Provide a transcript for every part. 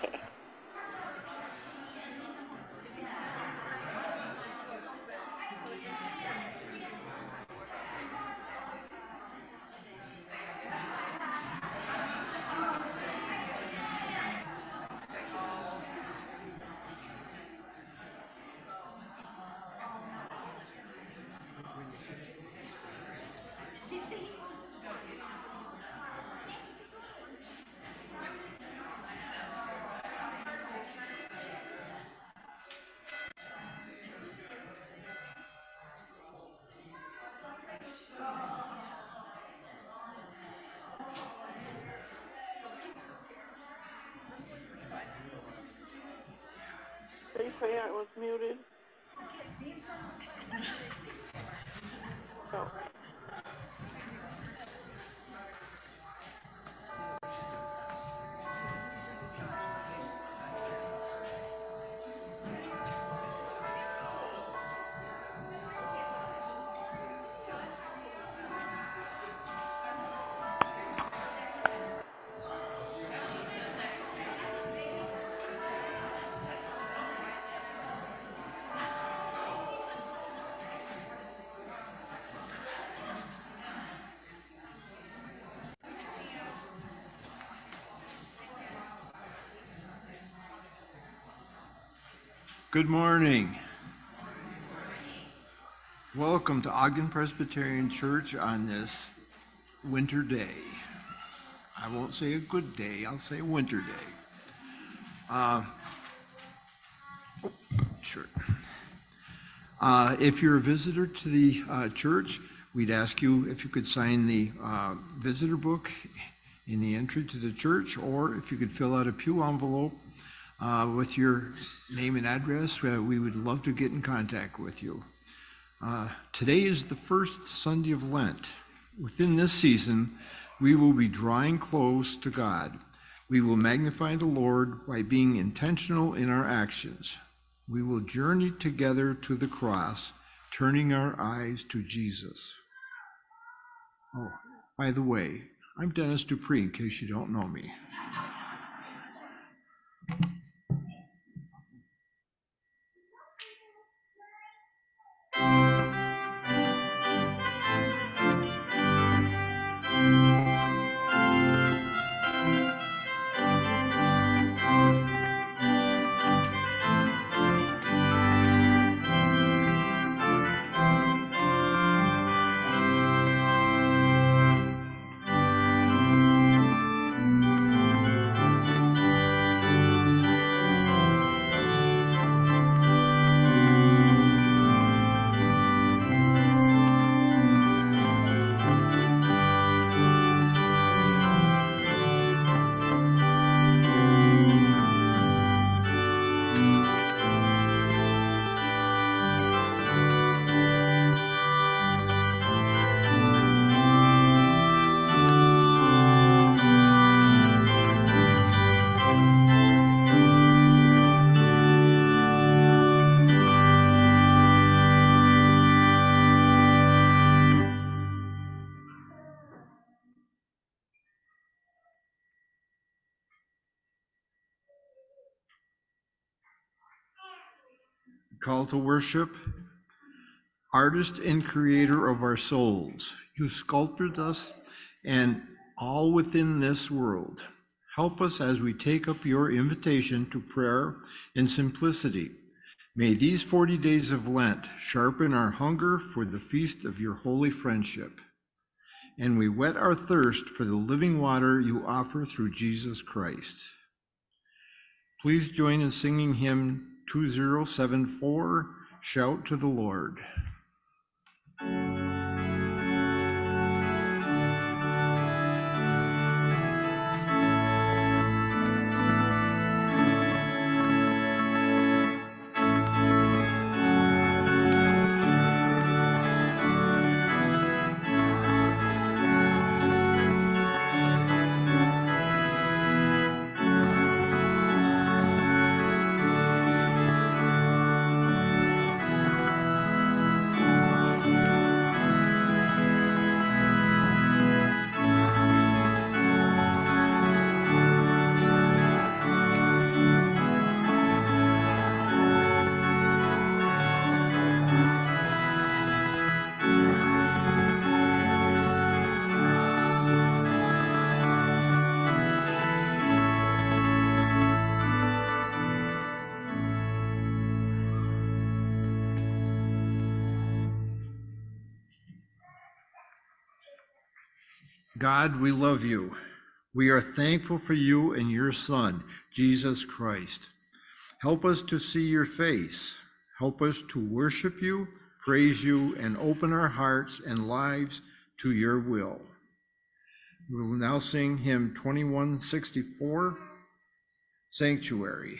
They say I was muted. Good morning. Welcome to Ogden Presbyterian Church on this winter day. I won't say a good day, I'll say winter day. Uh, Sure. Uh, If you're a visitor to the uh, church, we'd ask you if you could sign the uh, visitor book in the entry to the church, or if you could fill out a pew envelope uh, with your name and address. Uh, We would love to get in contact with you. Uh, Today is the first Sunday of Lent. Within this season, we will be drawing close to God. We will magnify the Lord by being intentional in our actions. We will journey together to the cross, turning our eyes to Jesus. Oh, by the way, I'm Dennis Dupree, in case you don't know me. Call to worship. Artist and creator of our souls, you sculpted us and all within this world. Help us as we take up your invitation to prayer and simplicity. May these 40 days of Lent sharpen our hunger for the feast of your holy friendship. And we whet our thirst for the living water you offer through Jesus Christ. Please join in singing hymn 2074 Shout to the Lord. God, we love you. We are thankful for you and your Son, Jesus Christ. Help us to see your face. Help us to worship you, praise you, and open our hearts and lives to your will. We will now sing hymn 2164, Sanctuary.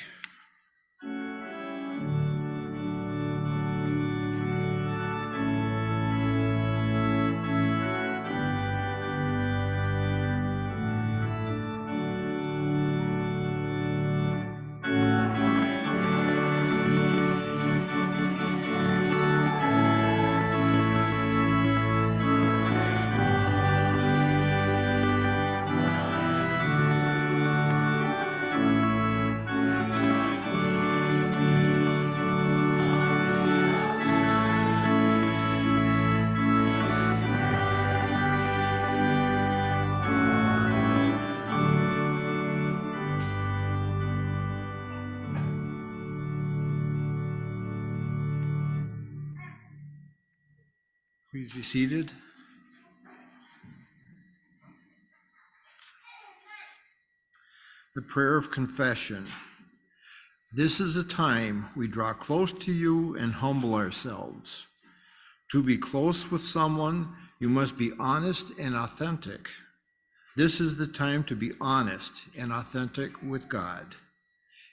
Be seated. The prayer of confession. This is a time we draw close to you and humble ourselves. To be close with someone, you must be honest and authentic. This is the time to be honest and authentic with God.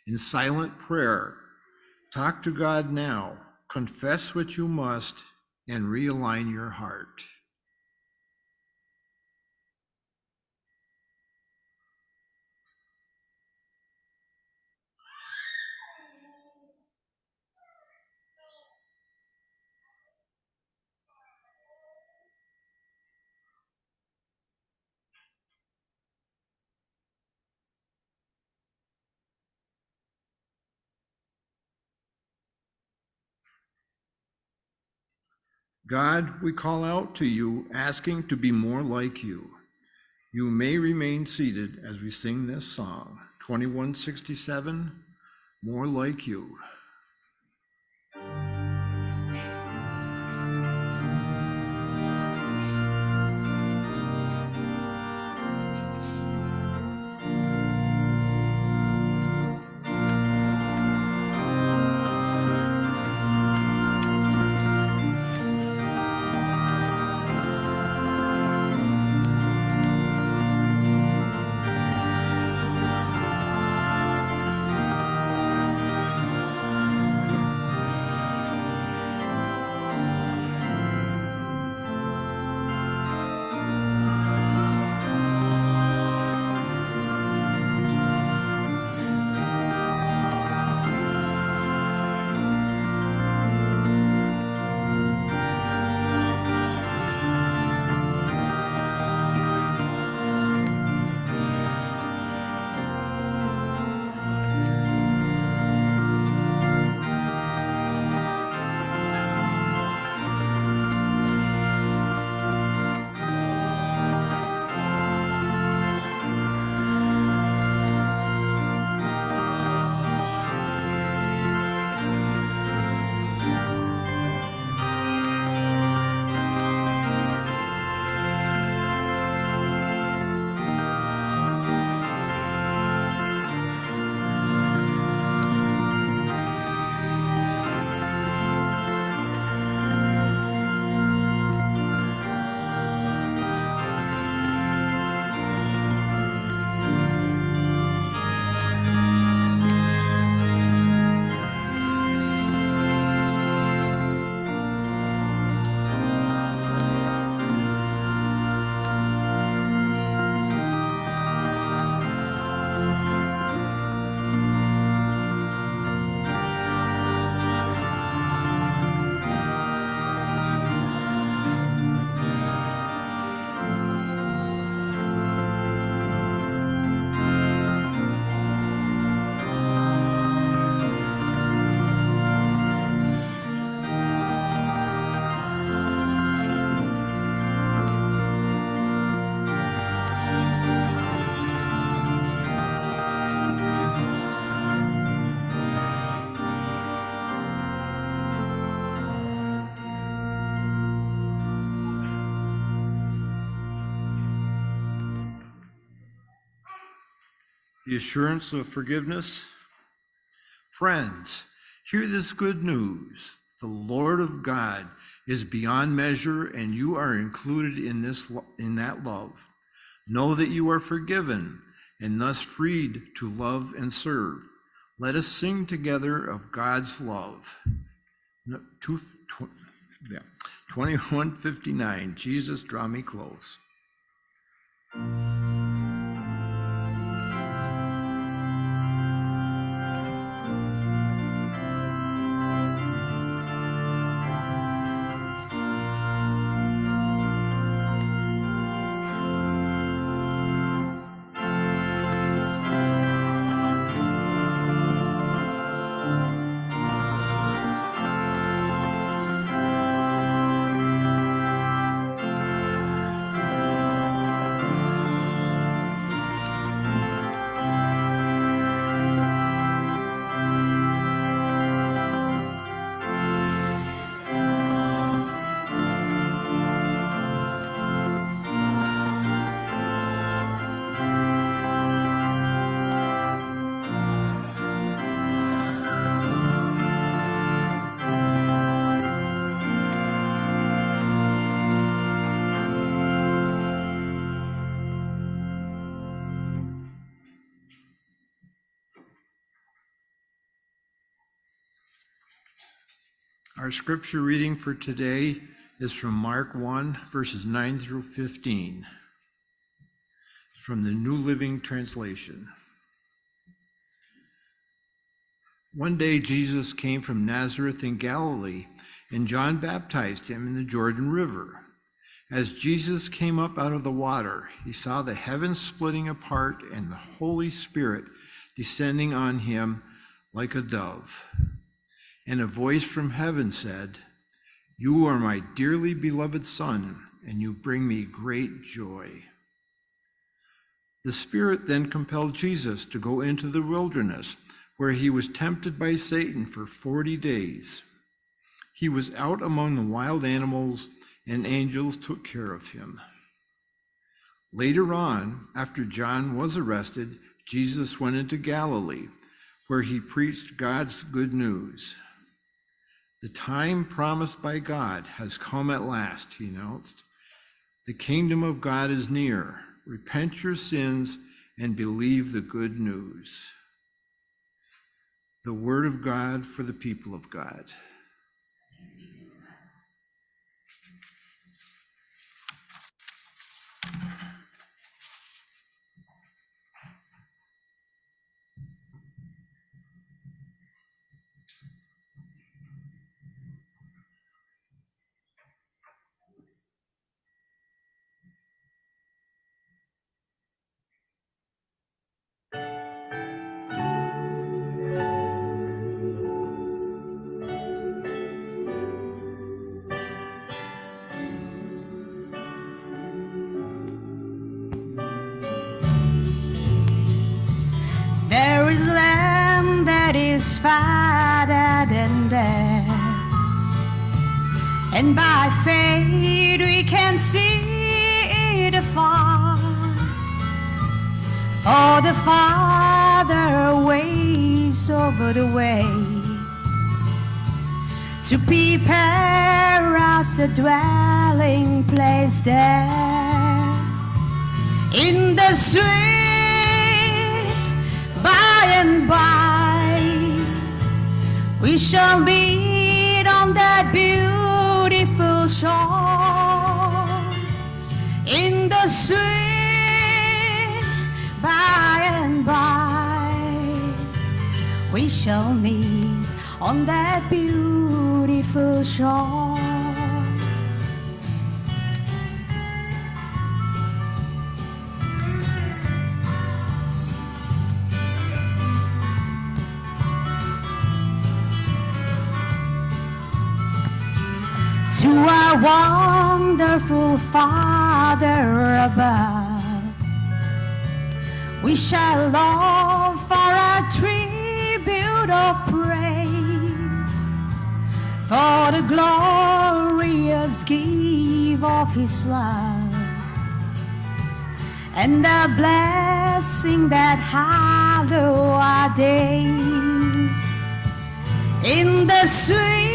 In silent prayer, talk to God now, confess what you must, and realign your heart. God, we call out to you, asking to be more like you. You may remain seated as we sing this song, 2167, More Like You. The assurance of forgiveness. Friends, hear this good news. The Lord of God is beyond measure, and you are included in, this, in that love. Know that you are forgiven and thus freed to love and serve. Let us sing together of God's love. No, two, tw- yeah, 2159, Jesus, draw me close. Our scripture reading for today is from Mark 1, verses 9 through 15, from the New Living Translation. One day Jesus came from Nazareth in Galilee, and John baptized him in the Jordan River. As Jesus came up out of the water, he saw the heavens splitting apart and the Holy Spirit descending on him like a dove. And a voice from heaven said, You are my dearly beloved Son, and you bring me great joy. The Spirit then compelled Jesus to go into the wilderness, where he was tempted by Satan for forty days. He was out among the wild animals, and angels took care of him. Later on, after John was arrested, Jesus went into Galilee, where he preached God's good news. The time promised by God has come at last, he announced. The kingdom of God is near. Repent your sins and believe the good news. The word of God for the people of God. And by faith we can see it afar. For the Father ways over the way to prepare us a dwelling place there in the sweet by and by we shall meet on that beautiful shore in the sweet by and by we shall meet on that beautiful shore. To our wonderful Father above. We shall offer a tribute of praise for the glorious gift of His love and the blessing that hallow our days in the sweet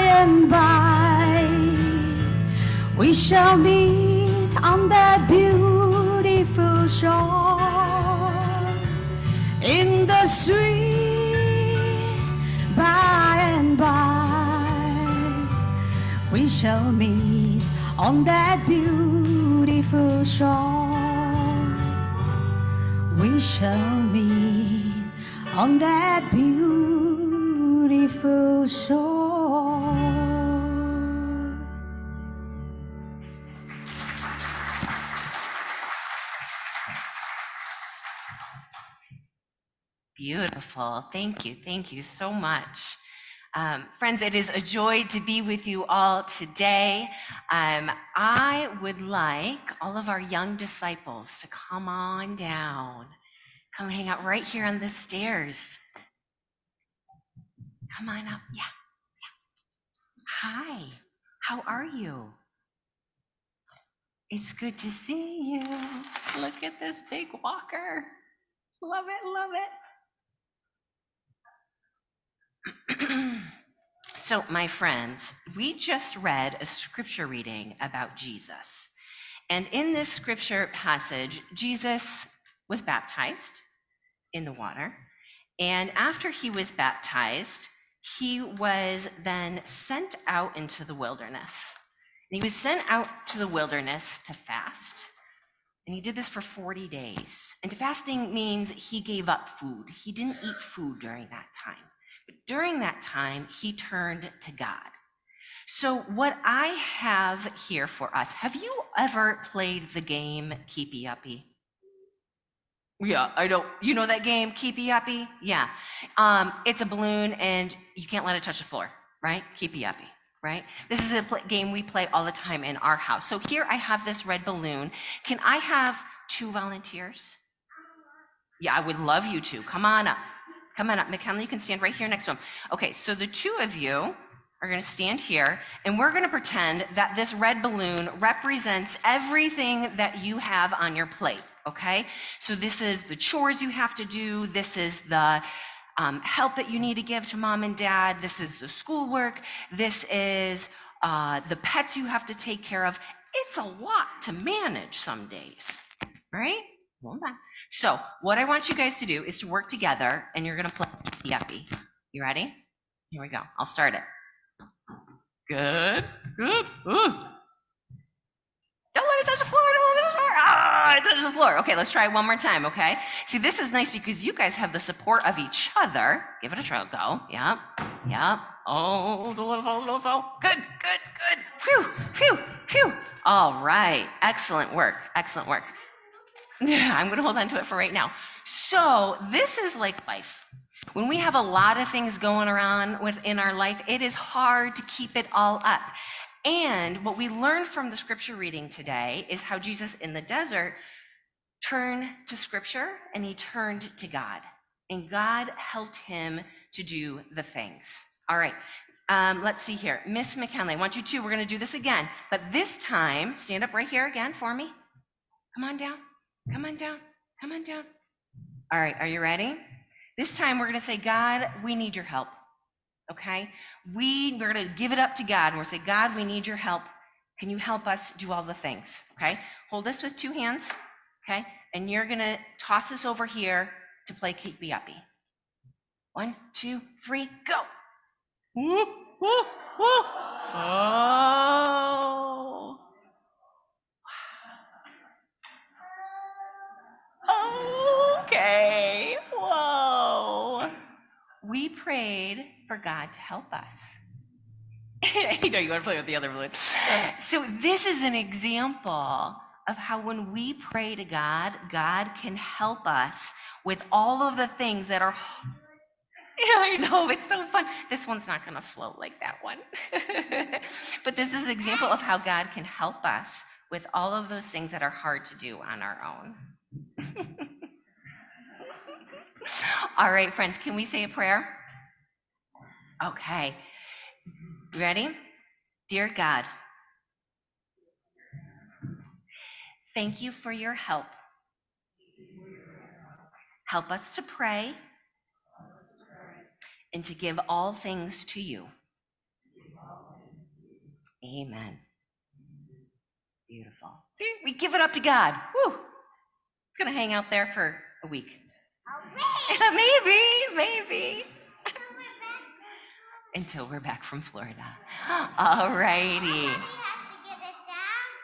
and by. We shall meet on that beautiful shore in the sweet by and by. We shall meet on that beautiful shore. We shall meet on that beautiful shore Beautiful. Thank you. Thank you so much. Um, friends, it is a joy to be with you all today. Um, I would like all of our young disciples to come on down. Come hang out right here on the stairs. Come on up. Yeah. yeah. Hi. How are you? It's good to see you. Look at this big walker. Love it. Love it. So, my friends, we just read a scripture reading about Jesus. And in this scripture passage, Jesus was baptized in the water. And after he was baptized, he was then sent out into the wilderness. And he was sent out to the wilderness to fast. And he did this for 40 days. And fasting means he gave up food. He didn't eat food during that time. During that time, he turned to God. So, what I have here for us, have you ever played the game Keepy Uppy? Yeah, I don't. You know that game, Keepy Uppy? Yeah. Um, it's a balloon and you can't let it touch the floor, right? Keepy Uppy, right? This is a pl- game we play all the time in our house. So here I have this red balloon. Can I have two volunteers? Yeah, I would love you to. Come on up. Come on up. McKinley, you can stand right here next to him. Okay, so the two of you are going to stand here, and we're going to pretend that this red balloon represents everything that you have on your plate, okay? So this is the chores you have to do, this is the um, help that you need to give to mom and dad, this is the schoolwork, this is uh, the pets you have to take care of. It's a lot to manage some days, right? Hold on. So, what I want you guys to do is to work together and you're going to play Yuppie. You ready? Here we go. I'll start it. Good. Good. Ooh. Don't let it touch the floor. Don't let it touch the floor. Ah, it touches the floor. Okay, let's try it one more time, okay? See, this is nice because you guys have the support of each other. Give it a try. Go. Yep. Yep. Oh, let it fall. It fall. Good, good, good. Phew, phew, phew. All right. Excellent work. Excellent work. I'm going to hold on to it for right now. So, this is like life. When we have a lot of things going around within our life, it is hard to keep it all up. And what we learned from the scripture reading today is how Jesus in the desert turned to scripture and he turned to God. And God helped him to do the things. All right. Um, let's see here. Miss McKinley, I want you to, we're going to do this again. But this time, stand up right here again for me. Come on down. Come on down. Come on down. All right, are you ready? This time we're going to say, God, we need your help. Okay? We, we're going to give it up to God and we're going to say, God, we need your help. Can you help us do all the things? Okay? Hold this with two hands. Okay? And you're going to toss this over here to play Keepy Uppy. One, two, three, go. Woo, woo, woo. Oh. Okay. Whoa. We prayed for God to help us. you know, you want to play with the other balloon. So, this is an example of how when we pray to God, God can help us with all of the things that are. I know, it's so fun. This one's not going to float like that one. but this is an example of how God can help us with all of those things that are hard to do on our own. All right, friends, can we say a prayer? Okay. Ready? Dear God, Thank you for your help. Help us to pray and to give all things to you. Amen. Beautiful. See, We give it up to God. Woo. It's going to hang out there for a week. maybe, maybe. Until we're back from Florida. All righty.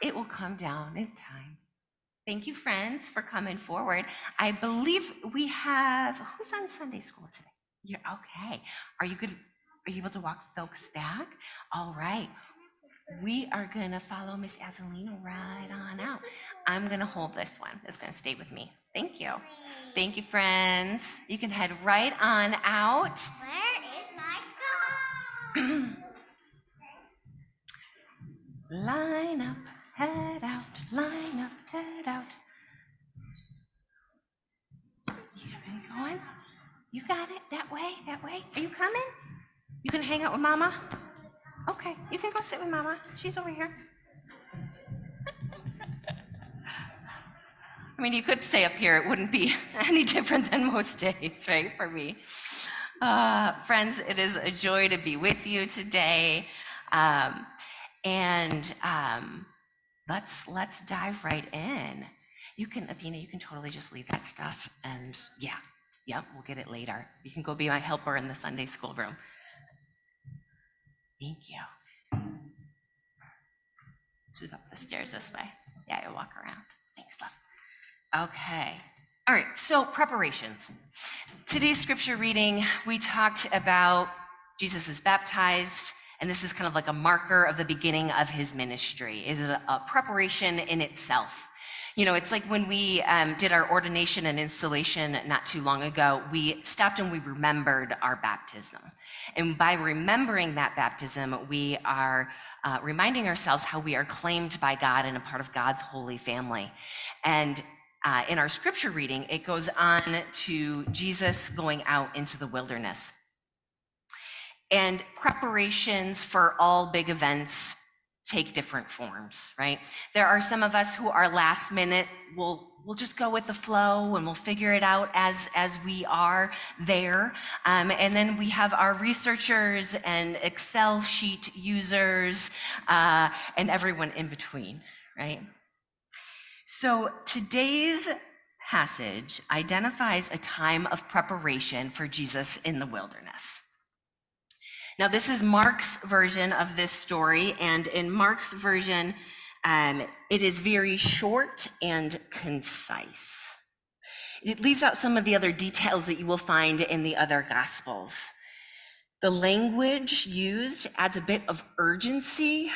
It will come down in time. Thank you, friends, for coming forward. I believe we have who's on Sunday school today? You're okay. Are you good? Are you able to walk folks back? All right. We are gonna follow Miss Azalina right on out. I'm gonna hold this one. It's gonna stay with me. Thank you. Thank you, friends. You can head right on out. Where is my phone? Line up, head out, line up, head out. You going? You got it? That way, that way. Are you coming? You can hang out with Mama? Okay, you can go sit with Mama. She's over here. I mean, you could stay up here. It wouldn't be any different than most days, right, for me. Uh, friends, it is a joy to be with you today. Um, and um, let's let's dive right in. You can, Athena, you can totally just leave that stuff, and yeah, yep, we'll get it later. You can go be my helper in the Sunday school room. Thank you. Just up the stairs this way. Yeah, you'll walk around. Okay. All right, so preparations. Today's scripture reading, we talked about Jesus is baptized, and this is kind of like a marker of the beginning of his ministry. It is a, a preparation in itself. You know, it's like when we um, did our ordination and installation not too long ago, we stopped and we remembered our baptism. And by remembering that baptism, we are uh, reminding ourselves how we are claimed by God and a part of God's holy family. And uh, in our scripture reading, it goes on to Jesus going out into the wilderness. And preparations for all big events take different forms, right? There are some of us who are last minute, we'll, we'll just go with the flow and we'll figure it out as, as we are there. Um, and then we have our researchers and Excel sheet users uh, and everyone in between, right? So today's passage identifies a time of preparation for Jesus in the wilderness. Now, this is Mark's version of this story, and in Mark's version, um, it is very short and concise. It leaves out some of the other details that you will find in the other Gospels. The language used adds a bit of urgency,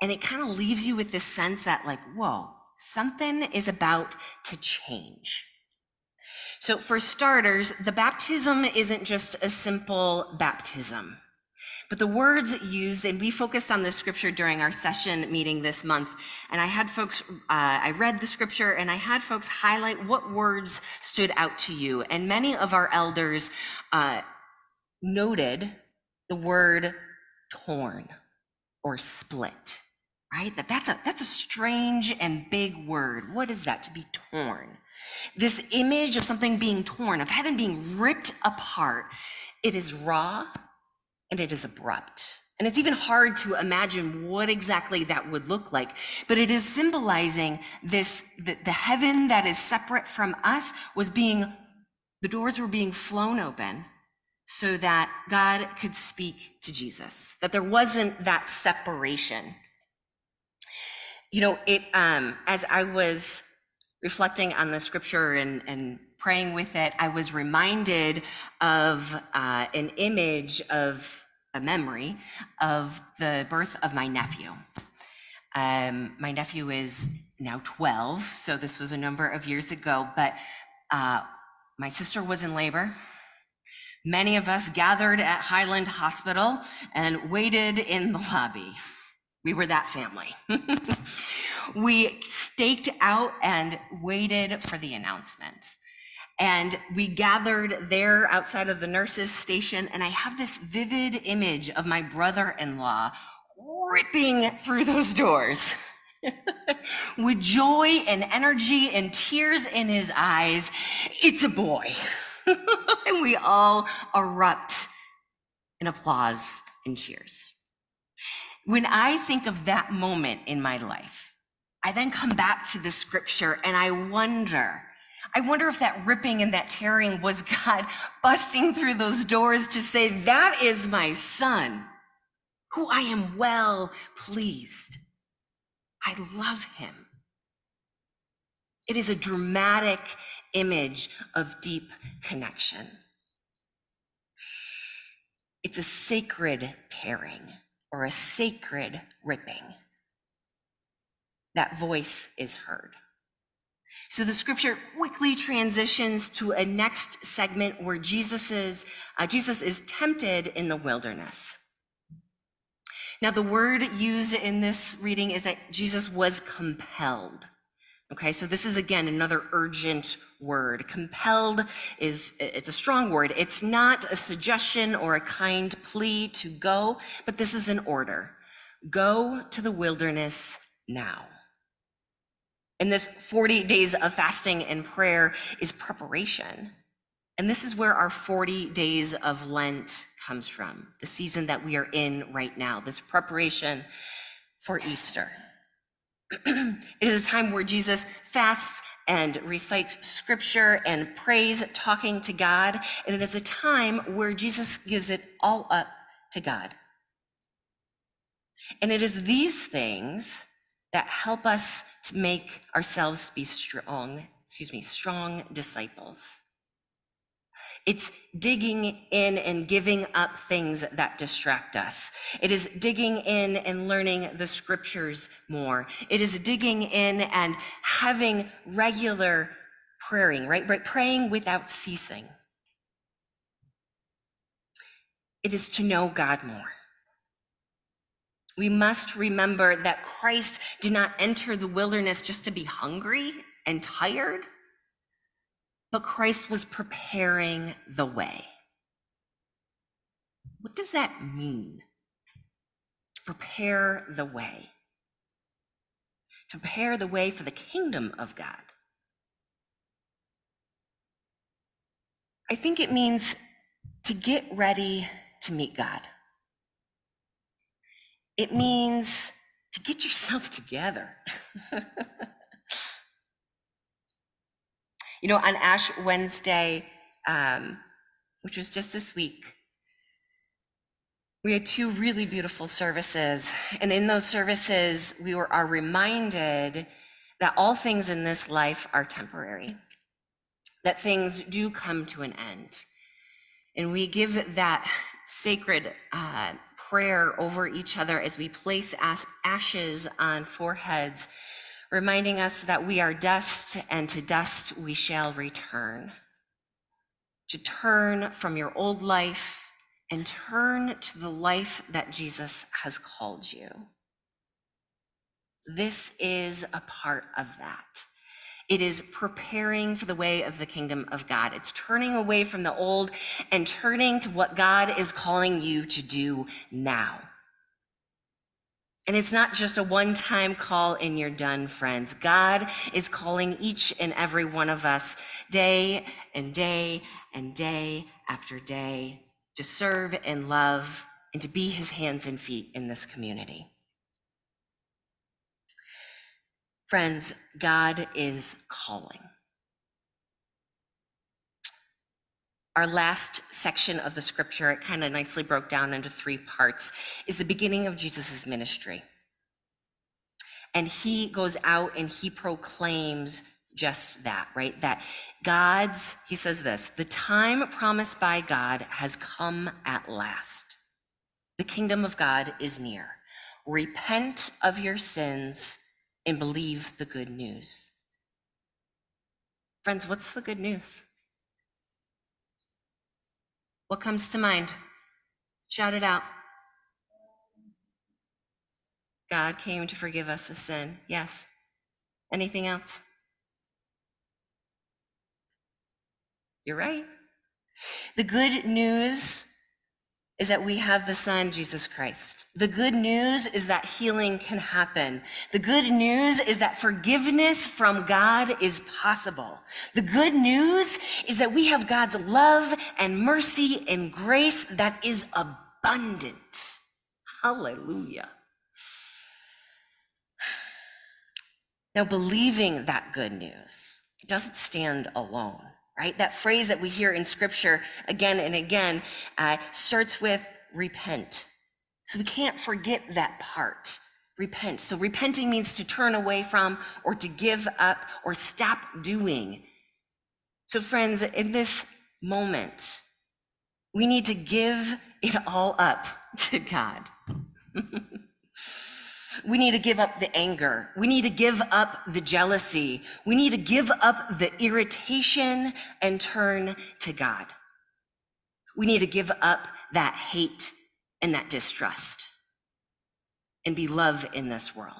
and it kind of leaves you with this sense that, like, whoa, something is about to change. So, for starters, the baptism isn't just a simple baptism. But the words used, and we focused on this scripture during our session meeting this month. And I had folks, uh, I read the scripture and I had folks highlight what words stood out to you. And many of our elders uh, noted the word torn or split, right? That that's a, that's a strange and big word. What is that to be torn? This image of something being torn, of heaven being ripped apart, it is raw and it is abrupt. And it's even hard to imagine what exactly that would look like. But it is symbolizing this the, the heaven that is separate from us was being, the doors were being flown open so that God could speak to Jesus, that there wasn't that separation. You know, it, um, as I was reflecting on the scripture and, and praying with it, I was reminded of uh, an image of a memory of the birth of my nephew. Um, my nephew is now 12, so this was a number of years ago, but uh, my sister was in labor. Many of us gathered at Highland Hospital and waited in the lobby. We were that family. we staked out and waited for the announcement. And we gathered there outside of the nurse's station, and I have this vivid image of my brother in law ripping through those doors. with joy and energy and tears in his eyes, it's a boy. and we all erupt in applause and cheers. When I think of that moment in my life, I then come back to the scripture and I wonder, I wonder if that ripping and that tearing was God busting through those doors to say, that is my son, who I am well pleased. I love him. It is a dramatic image of deep connection. It's a sacred tearing or a sacred ripping. That voice is heard. So the scripture quickly transitions to a next segment where Jesus is, uh, Jesus is tempted in the wilderness. Now, the word used in this reading is that Jesus was compelled. Okay, so this is again another urgent word. Compelled is, it's a strong word. It's not a suggestion or a kind plea to go, but this is an order. Go to the wilderness now. And this 40 days of fasting and prayer is preparation. And this is where our 40 days of Lent comes from, the season that we are in right now, this preparation for Easter. It is a time where Jesus fasts and recites scripture and prays, talking to God. And it is a time where Jesus gives it all up to God. And it is these things that help us to make ourselves be strong, excuse me, strong disciples. It's digging in and giving up things that distract us. It is digging in and learning the scriptures more. It is digging in and having regular praying, right? But Praying without ceasing. It is to know God more. We must remember that Christ did not enter the wilderness just to be hungry and tired but Christ was preparing the way. What does that mean? To prepare the way. To prepare the way for the kingdom of God. I think it means to get ready to meet God. It means to get yourself together. You know, on Ash Wednesday, um, which was just this week, we had two really beautiful services. And in those services, we were, are reminded that all things in this life are temporary, that things do come to an end. And we give that sacred uh, prayer over each other as we place ashes on foreheads reminding us that we are dust and to dust we shall return. To turn from your old life and turn to the life that Jesus has called you. This is a part of that. It is preparing for the way of the kingdom of God. It's turning away from the old and turning to what God is calling you to do now. And it's not just a one time call and you're done, friends. God is calling each and every one of us day and day and day after day to serve and love and to be his hands and feet in this community. Friends, God is calling. Our last section of the scripture, it kind of nicely broke down into three parts, is the beginning of Jesus' ministry. And he goes out and he proclaims just that, right? That God's, he says this, the time promised by God has come at last. The kingdom of God is near. Repent of your sins and believe the good news. Friends, what's the good news? What comes to mind? Shout it out. God came to forgive us of sin. Yes. Anything else? You're right. The good news is that we have the Son, Jesus Christ. The good news is that healing can happen. The good news is that forgiveness from God is possible. The good news is that we have God's love and mercy and grace that is abundant. Hallelujah. Now, believing that good news doesn't stand alone right? That phrase that we hear in scripture again and again uh, starts with repent. So we can't forget that part. Repent. So repenting means to turn away from or to give up or stop doing. So, friends, in this moment, we need to give it all up to God. We need to give up the anger. We need to give up the jealousy. We need to give up the irritation and turn to God. We need to give up that hate and that distrust and be love in this world.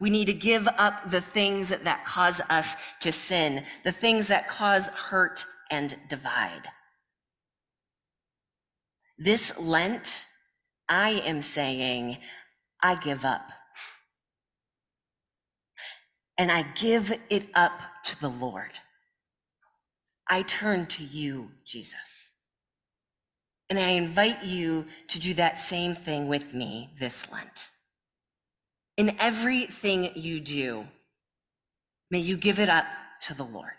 We need to give up the things that cause us to sin, the things that cause hurt and divide. This Lent, I am saying, I give up. And I give it up to the Lord. I turn to you, Jesus. And I invite you to do that same thing with me this Lent. In everything you do, may you give it up to the Lord,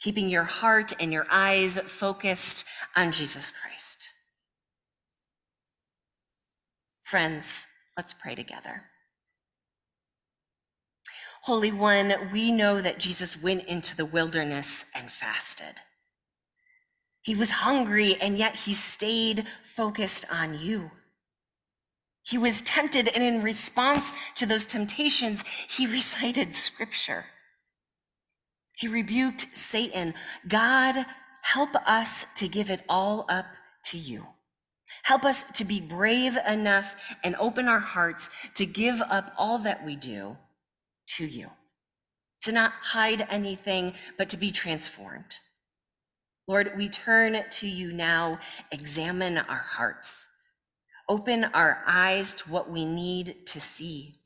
keeping your heart and your eyes focused on Jesus Christ. Friends, let's pray together. Holy One, we know that Jesus went into the wilderness and fasted. He was hungry, and yet he stayed focused on you. He was tempted, and in response to those temptations, he recited scripture. He rebuked Satan. God, help us to give it all up to you. Help us to be brave enough and open our hearts to give up all that we do to you, to not hide anything, but to be transformed. Lord, we turn to you now. Examine our hearts. Open our eyes to what we need to see.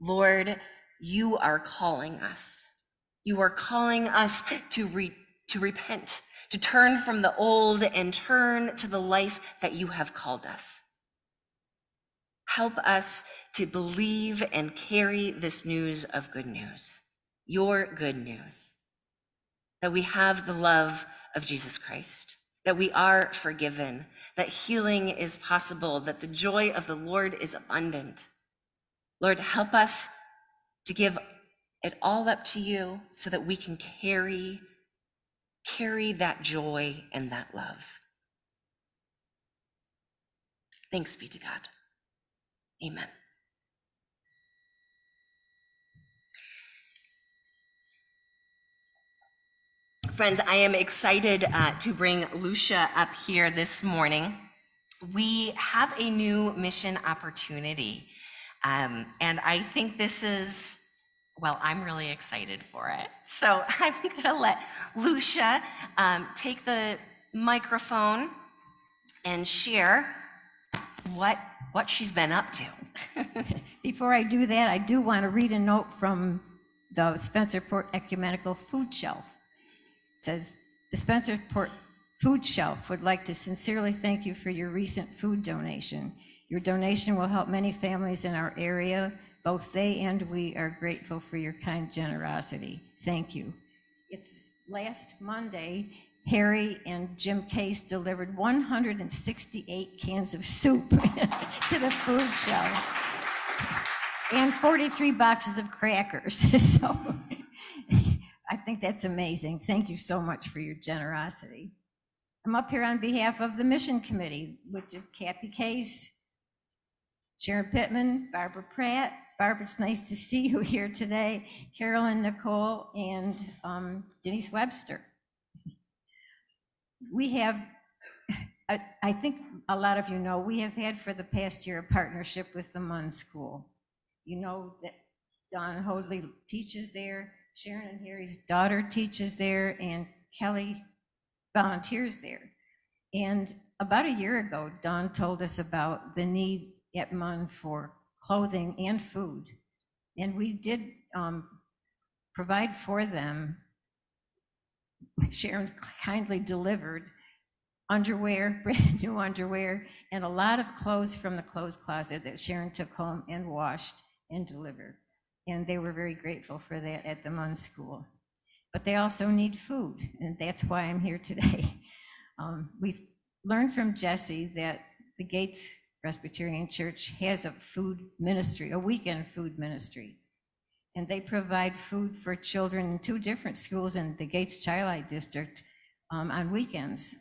Lord, you are calling us. You are calling us to, re- to repent, to turn from the old and turn to the life that you have called us. Help us to believe and carry this news of good news, your good news, that we have the love of Jesus Christ, that we are forgiven, that healing is possible, that the joy of the Lord is abundant. Lord, help us to give it all up to you so that we can carry carry that joy and that love. Thanks be to God. Amen. Friends, I am excited uh, to bring Lucia up here this morning. We have a new mission opportunity, um, and I think this is, well, I'm really excited for it. So I'm going to let Lucia um, take the microphone and share what what she's been up to. Before I do that, I do want to read a note from the Spencerport Ecumenical Food Shelf. It says, "The Spencerport Food Shelf would like to sincerely thank you for your recent food donation. Your donation will help many families in our area. Both they and we are grateful for your kind generosity. Thank you." It's last Monday, Harry and Jim Case delivered 168 cans of soup to the food shelf and 43 boxes of crackers. so I think that's amazing. Thank you so much for your generosity. I'm up here on behalf of the Mission Committee, which is Kathy Case, Sharon Pittman, Barbara Pratt. Barbara, it's nice to see you here today. Carolyn Nicole and um, Denise Webster we have, I, I think a lot of you know, we have had for the past year a partnership with the Munn School. You know that Don Hoadley teaches there, Sharon and Harry's daughter teaches there, and Kelly volunteers there. And about a year ago, Don told us about the need at Munn for clothing and food. And we did um, provide for them. Sharon kindly delivered underwear, brand new underwear, and a lot of clothes from the clothes closet that Sharon took home and washed and delivered. And they were very grateful for that at the Munn school. But they also need food, and that's why I'm here today. Um, We've learned from Jesse that the Gates Presbyterian Church has a food ministry, a weekend food ministry. And they provide food for children in two different schools in the Gates Chili District um, on weekends.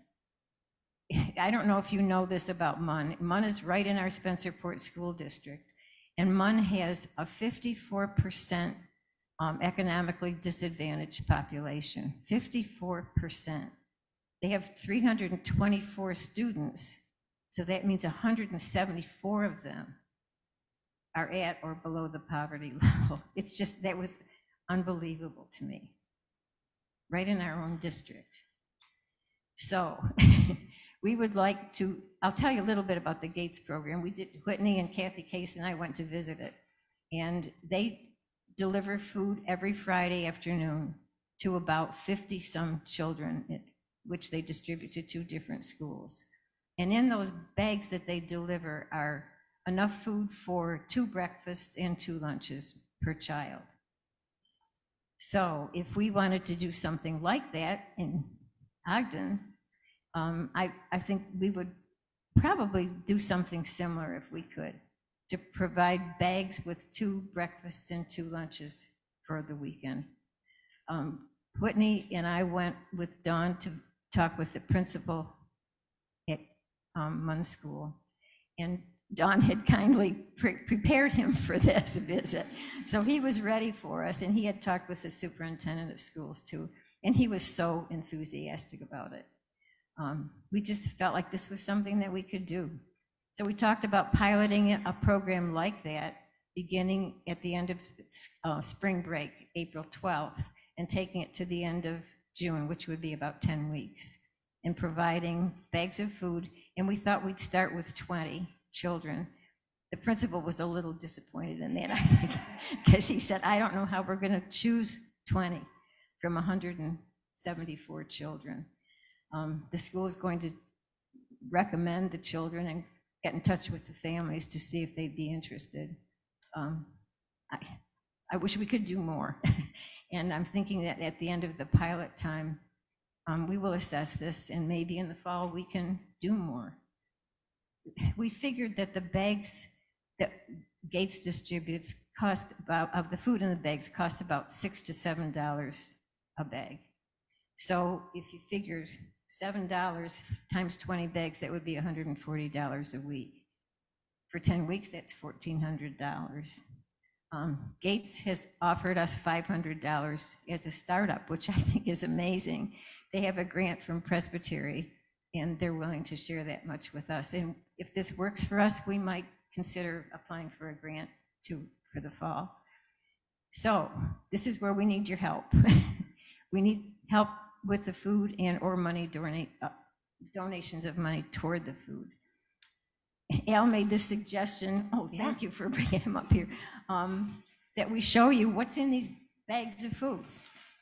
I don't know if you know this about Munn. Munn is right in our Spencerport School District. And Munn has a 54% um, economically disadvantaged population, 54%. They have 324 students, so that means 174 of them are at or below the poverty level. It's just, that was unbelievable to me, right in our own district. So we would like to, I'll tell you a little bit about the Gates program. We did, Whitney and Kathy Case and I went to visit it. And they deliver food every Friday afternoon to about 50-some children, eh, which they distribute to two different schools. And in those bags that they deliver are enough food for two breakfasts and two lunches per child. So if we wanted to do something like that in Ogden, um, I, I think we would probably do something similar if we could, to provide bags with two breakfasts and two lunches for the weekend. Um, Whitney and I went with Don to talk with the principal at um, Munn School. And Don had kindly pre- prepared him for this visit. So he was ready for us, and he had talked with the superintendent of schools too, and he was so enthusiastic about it. Um, we just felt like this was something that we could do. So we talked about piloting a program like that beginning at the end of uh, spring break, April 12th, and taking it to the end of June, which would be about 10 weeks, and providing bags of food. And we thought we'd start with 20 children. The principal was a little disappointed in that, I think, because he said, I don't know how we're going to choose 20 from 174 children. Um, The school is going to recommend the children and get in touch with the families to see if they'd be interested. Um, I, I wish we could do more. And I'm thinking that at the end of the pilot time, um, we will assess this, and maybe in the fall, we can do more we figured that the bags that Gates distributes cost about, of the food in the bags cost about six to seven dollars a bag. So if you figure seven dollars times 20 bags, that would be $140 a week. For 10 weeks, that's $1,400. Um, Gates has offered us $500 as a startup, which I think is amazing. They have a grant from Presbytery and they're willing to share that much with us. And if this works for us, we might consider applying for a grant to, for the fall. So this is where we need your help. we need help with the food and or money donate, uh, donations of money toward the food. Al made this suggestion, oh, thank you for bringing him up here, um, that we show you what's in these bags of food.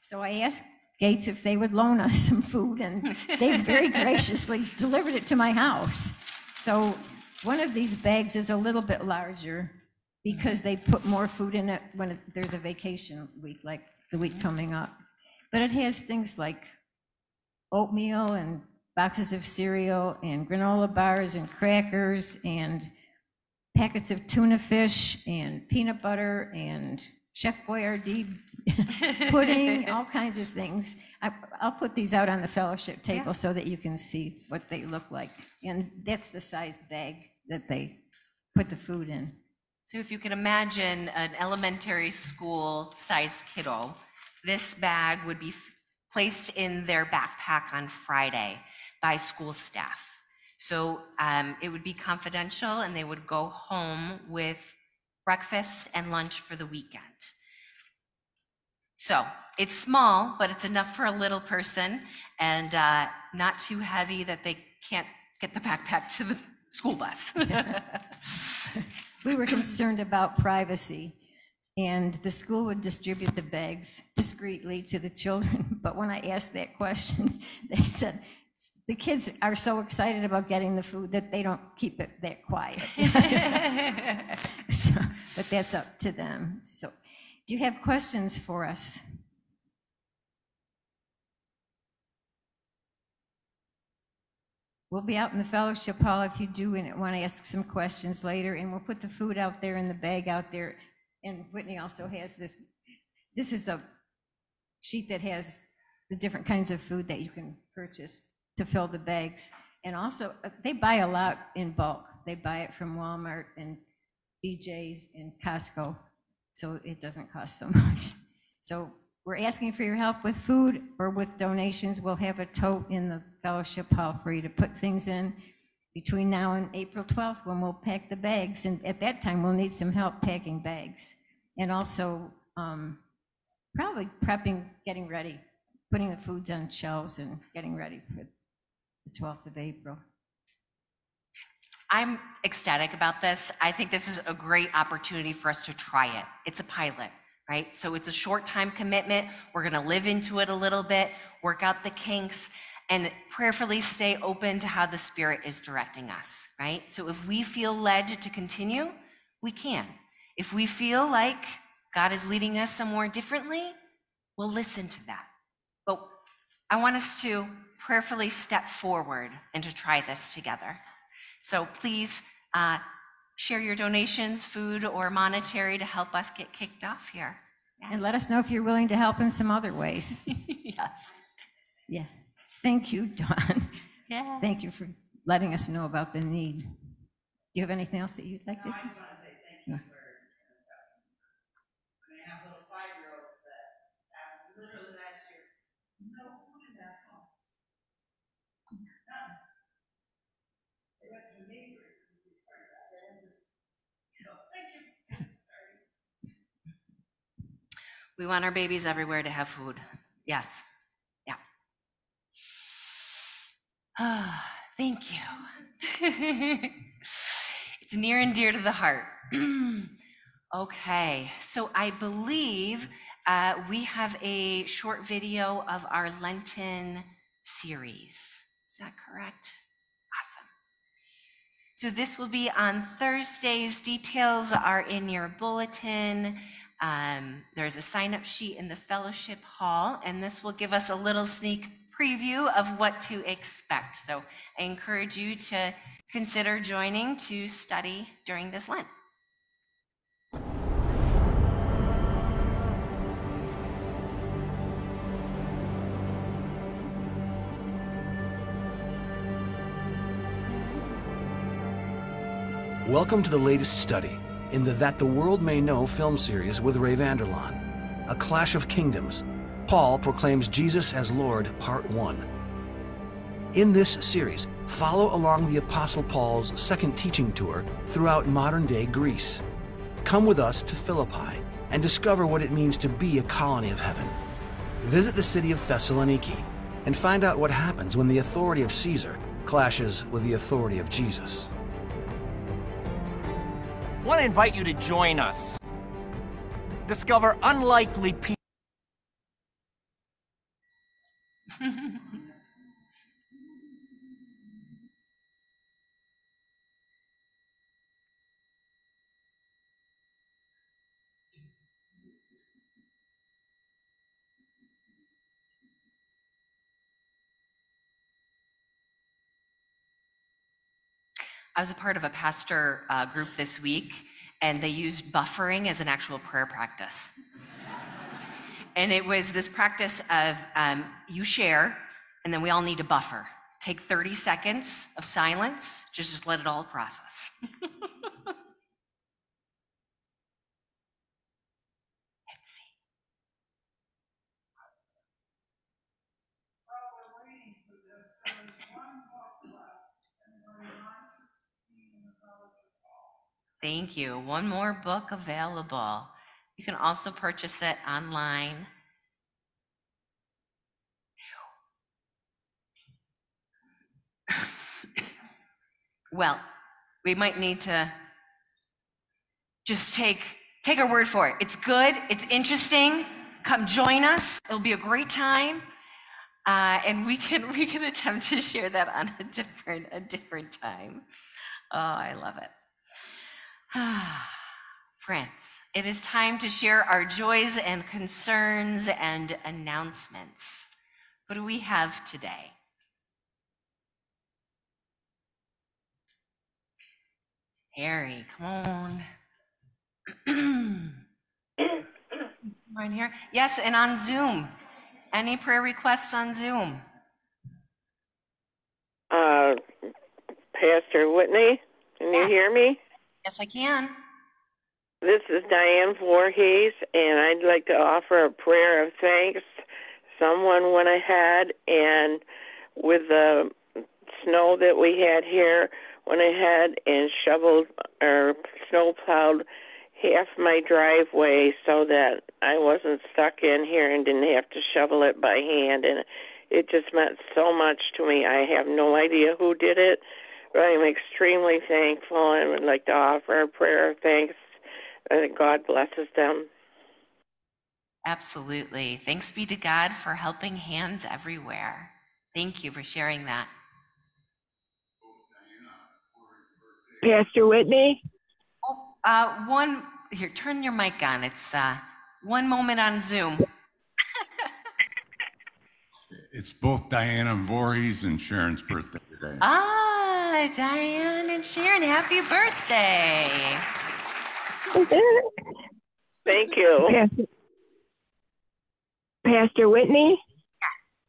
So I asked Gates if they would loan us some food, and they very graciously delivered it to my house. So one of these bags is a little bit larger because mm-hmm. they put more food in it when it- there's a vacation week, like the week mm-hmm. coming up. But it has things like oatmeal and boxes of cereal and granola bars and crackers and packets of tuna fish and peanut butter and Chef Boyardee pudding, all kinds of things. I, I'll put these out on the fellowship table so that you can see what they look like. And that's the size bag that they put the food in. So if you can imagine an elementary school size kiddo, this bag would be f- placed in their backpack on Friday by school staff. So um, it would be confidential and they would go home with breakfast and lunch for the weekend. So it's small, but it's enough for a little person and uh, not too heavy that they can't get the backpack to the school bus. We were concerned about privacy, and the school would distribute the bags discreetly to the children. But when I asked that question, they said, the kids are so excited about getting the food that they don't keep it that quiet. So, But that's up to them. So, do you have questions for us? We'll be out in the fellowship hall if you do want to ask some questions later, and we'll put the food out there in the bag out there. And Whitney also has this, this is a sheet that has the different kinds of food that you can purchase to fill the bags. And also, uh, they buy a lot in bulk. They buy it from Walmart and BJ's and Costco, so it doesn't cost so much. So we're asking for your help with food or with donations. We'll have a tote in the fellowship hall for you to put things in between now and April 12th when we'll pack the bags. And at that time, we'll need some help packing bags. And also, um, probably prepping, getting ready, putting the foods on shelves and getting ready for the 12th of April. I'm ecstatic about this. I think this is a great opportunity for us to try it. It's a pilot, right? So it's a short time commitment. We're going to live into it a little bit, work out the kinks, and prayerfully stay open to how the Spirit is directing us, right? So if we feel led to continue, we can. If we feel like God is leading us somewhere differently, we'll listen to that. But I want us to prayerfully step forward and to try this together. So please uh, share your donations, food or monetary, to help us get kicked off here. And let us know if you're willing to help in some other ways. yes. Yeah. Thank you, Don. Yeah. Thank you for letting us know about the need. Do you have anything else that you'd like to say? We want our babies everywhere to have food. Yes. Yeah. Ah, thank you. it's near and dear to the heart. okay, so I believe uh, we have a short video of our Lenten series. Is that correct? Awesome. So this will be on Thursdays. Details are in your bulletin. Um, there's a sign up sheet in the fellowship hall, and this will give us a little sneak preview of what to expect. So I encourage you to consider joining to study during this Lent. Welcome to the latest study in the That the World May Know film series with Ray Vander Laan. A Clash of Kingdoms. Paul proclaims Jesus as Lord, Part 1. In this series, follow along the Apostle Paul's second teaching tour throughout modern day Greece. Come with us to Philippi and discover what it means to be a colony of heaven. Visit the city of Thessaloniki and find out what happens when the authority of Caesar clashes with the authority of Jesus. Want to invite you to join us. Discover unlikely people. I was a part of a pastor uh, group this week, and they used buffering as an actual prayer practice. and it was this practice of um, you share, and then we all need to buffer. Take 30 seconds of silence, just, just let it all process. Thank you. One more book available. You can also purchase it online. well, we might need to just take take our word for it. It's good. It's interesting. Come join us. It'll be a great time, uh, and we can we can attempt to share that on a different a different time. Oh, I love it. Friends, it is time to share our joys and concerns and announcements. What do we have today? Harry, come on. right here. Yes, and on Zoom. Any prayer requests on Zoom? Uh, Pastor Whitney, can you Yes. hear me? Yes, I can. This is Diane Voorhees, and I'd like to offer a prayer of thanks. Someone went ahead and, with the snow that we had here, went ahead and shoveled or snow plowed half my driveway so that I wasn't stuck in here and didn't have to shovel it by hand. And it just meant so much to me. I have no idea who did it, but I'm extremely thankful and would like to offer a prayer of thanks that God blesses them. Absolutely. Thanks be to God for helping hands everywhere. Thank you for sharing that. Pastor Whitney? Oh, uh, one here. Turn your mic on. It's uh, one moment on Zoom. It's both Diana Voorhees and Sharon's birthday today. Ah, Diane and Sharon, happy birthday! Thank you. Pastor, Pastor Whitney? Yes.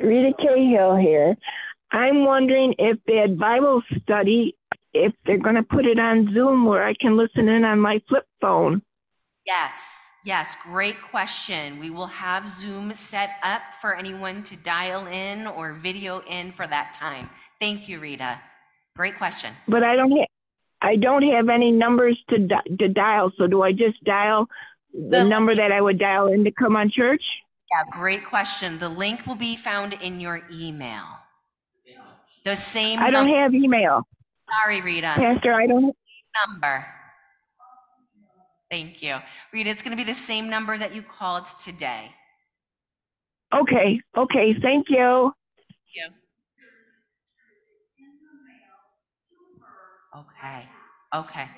Rita Cahill here. I'm wondering if that Bible study, if they're going to put it on Zoom where I can listen in on my flip phone. Yes, yes, great question. We will have Zoom set up for anyone to dial in or video in for that time. Thank you, Rita. Great question. But I don't have, I don't have any numbers to di- to dial. So do I just dial the The- number that I would dial in to come on church? Yeah, great question. The link will be found in your email. The same I don't have email, Sorry, Rita. Pastor. I don't. Have- Number. Thank you. Rita, it's going to be the same number that you called today. Okay, okay. Thank you. Thank you. Okay. Okay.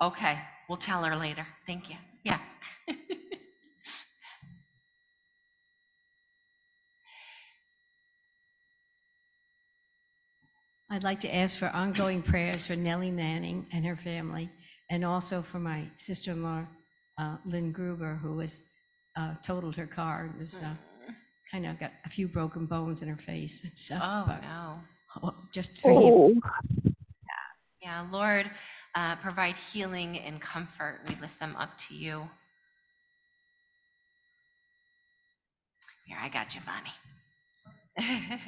Okay. We'll tell her later. Thank you. Yeah. I'd like to ask for ongoing prayers for Nellie Manning and her family, and also for my sister-in-law, uh, Lynn Gruber, who was uh, totaled her car and was kind of got a few broken bones in her face and stuff. Oh, but, no. oh, Just for you. Oh, Yeah, Lord, uh, provide healing and comfort. We lift them up to you. Here, I got you, Bonnie.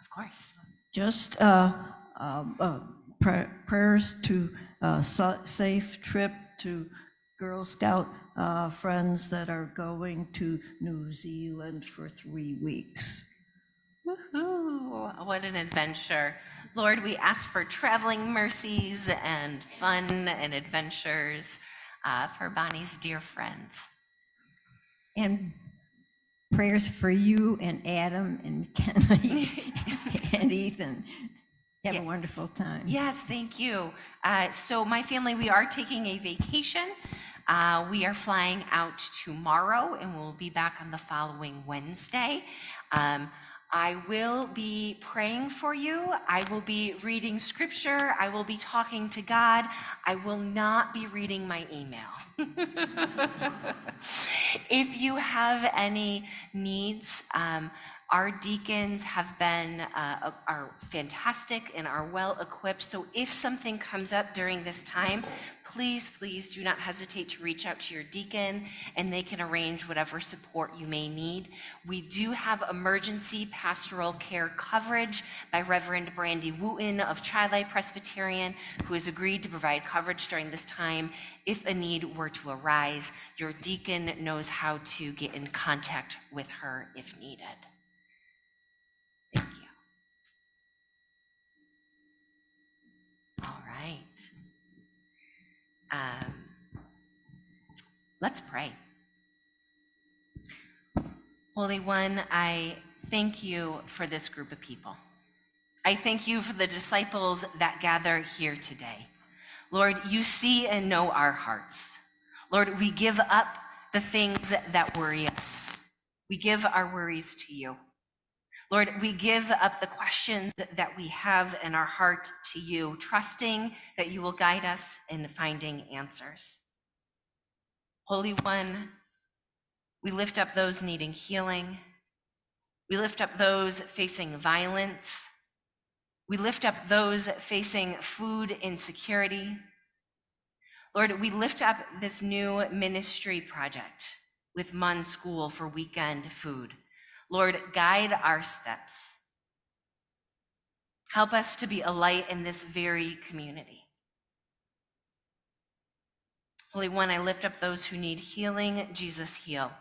of course. Just uh, um, uh, pra- prayers to uh, safe trip to Girl Scout uh, friends that are going to New Zealand for three weeks. Woohoo! What an adventure. Lord, we ask for traveling mercies and fun and adventures uh, for Bonnie's dear friends. And prayers for you and Adam and Kenley and Ethan. Have a wonderful time. Yes, thank you. Uh, so, my family, we are taking a vacation. Uh, we are flying out tomorrow and we'll be back on the following Wednesday. Um, I will be praying for you. I will be reading scripture. I will be talking to God. I will not be reading my email. if you have any needs, um, our deacons have been uh, are fantastic and are well equipped. So if something comes up during this time, please, please do not hesitate to reach out to your deacon and they can arrange whatever support you may need. We do have emergency pastoral care coverage by Reverend Brandy Wooten of Tri Presbyterian, who has agreed to provide coverage during this time if a need were to arise. Your deacon knows how to get in contact with her if needed. Um, let's pray. Holy One, I thank you for this group of people. I thank you for the disciples that gather here today. Lord, you see and know our hearts. Lord, we give up the things that worry us. We give our worries to you. Lord, we give up the questions that we have in our heart to you, trusting that you will guide us in finding answers. Holy One, we lift up those needing healing. We lift up those facing violence. We lift up those facing food insecurity. Lord, we lift up this new ministry project with Munn School for weekend food. Lord, guide our steps. Help us to be a light in this very community. Holy One, I lift up those who need healing. Jesus, heal.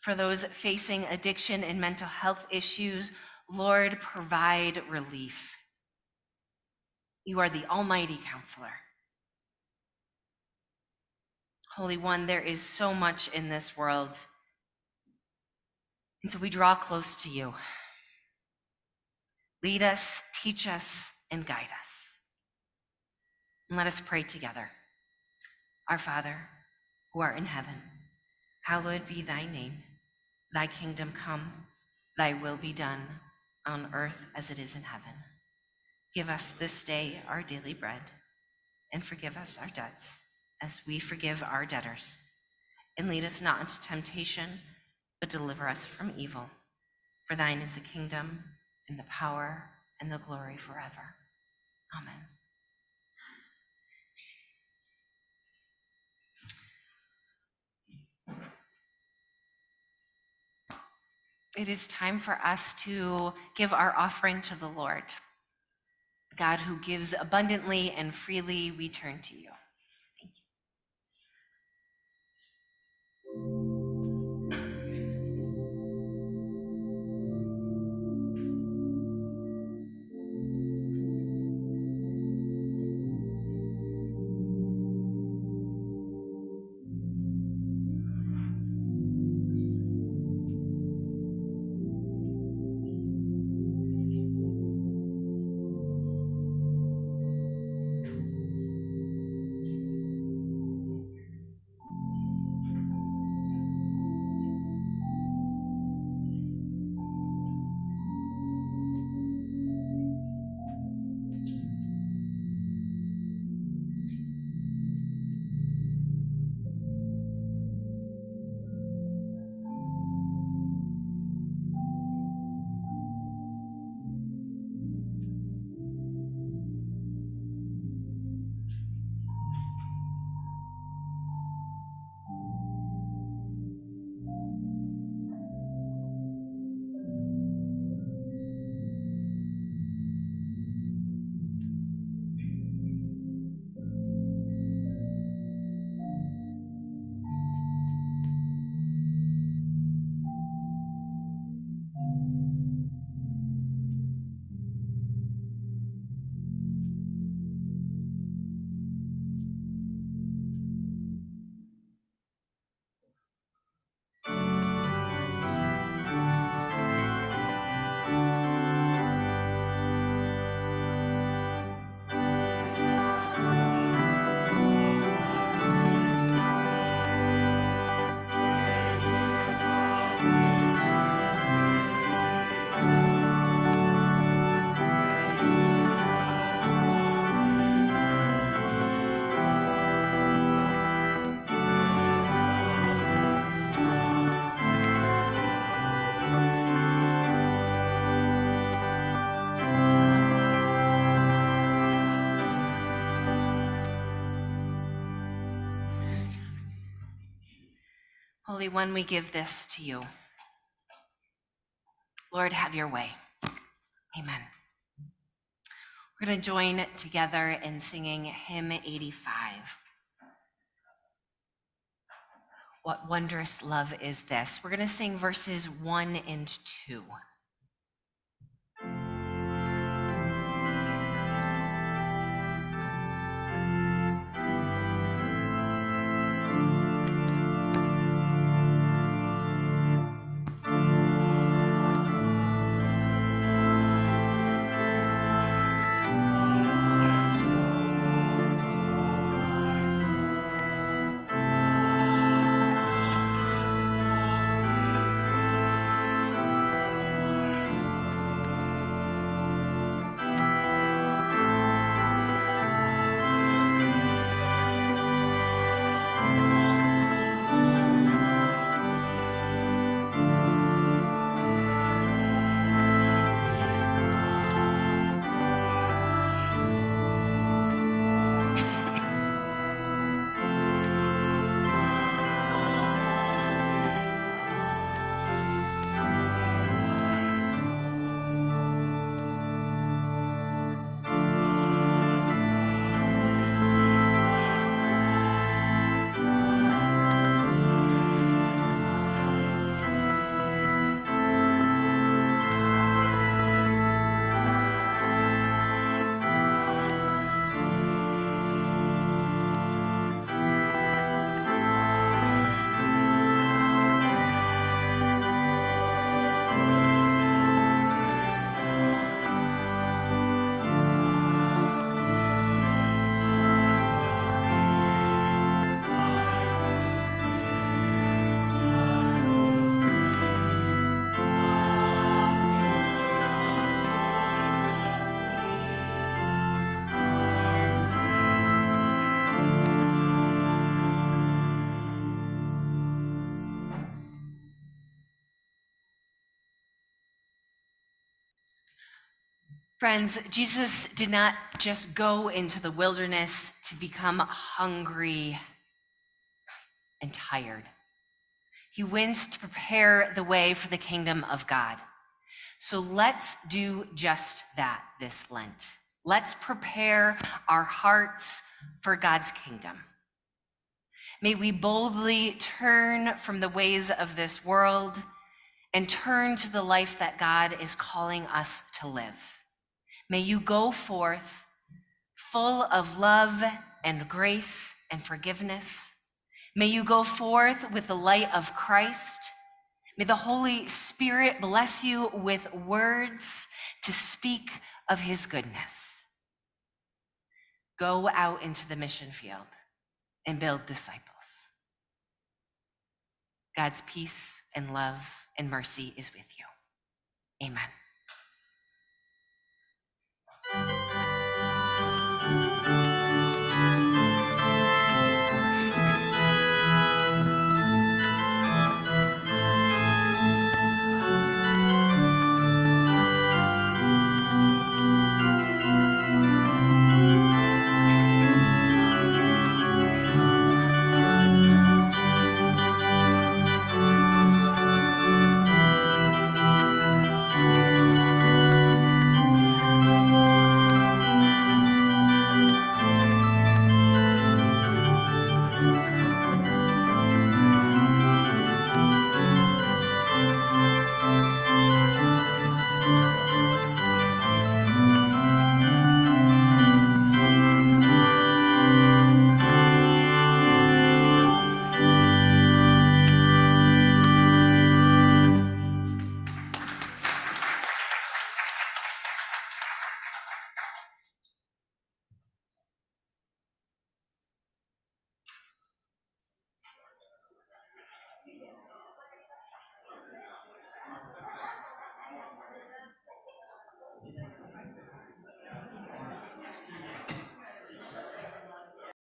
For those facing addiction and mental health issues, Lord, provide relief. You are the Almighty Counselor. Holy One, there is so much in this world. And so we draw close to you. Lead us, teach us, and guide us. And let us pray together. Our Father, who art in heaven, hallowed be thy name. Thy kingdom come, thy will be done on earth as it is in heaven. Give us this day our daily bread, and forgive us our debts as we forgive our debtors. And lead us not into temptation, but deliver us from evil. For thine is the kingdom, and the power, and the glory forever. Amen. It is time for us to give our offering to the Lord. God who gives abundantly and freely, we turn to you. Holy One, we give this to you. Lord, have your way. Amen. We're going to join together in singing hymn 85. What wondrous love is this? We're going to sing verses 1 and 2. Friends, Jesus did not just go into the wilderness to become hungry and tired. He went to prepare the way for the kingdom of God. So let's do just that this Lent. Let's prepare our hearts for God's kingdom. May we boldly turn from the ways of this world and turn to the life that God is calling us to live. May you go forth full of love and grace and forgiveness. May you go forth with the light of Christ. May the Holy Spirit bless you with words to speak of his goodness. Go out into the mission field and build disciples. God's peace and love and mercy is with you. Amen.